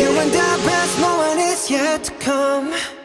You and I best moment is yet to come.